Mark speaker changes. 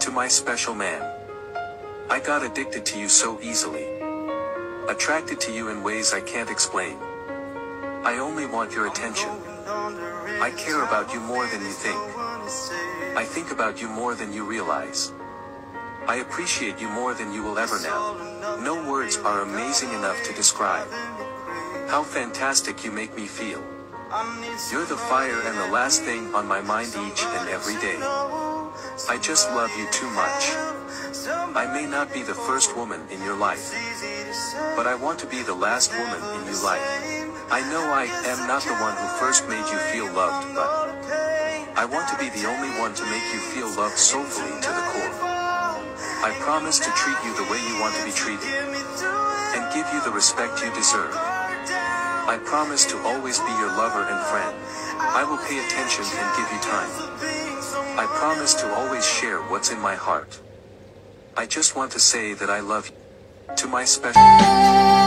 Speaker 1: To my special man. I got addicted to you so easily. Attracted to you in ways I can't explain. I only want your attention. I care about you more than you think. I think about you more than you realize. I appreciate you more than you will ever know. No words are amazing enough to describe. How fantastic you make me feel. You're the fire and the last thing on my mind each and every day. I just love you too much. I may not be the first woman in your life. But I want to be the last woman in your life. I know I am not the one who first made you feel loved, but I want to be the only one to make you feel loved soulfully to the core. I promise to treat you the way you want to be treated. And give you the respect you deserve. I promise to always be your lover and friend. I will pay attention and give you time. I promise to always share what's in my heart. I just want to say that I love you. To my special...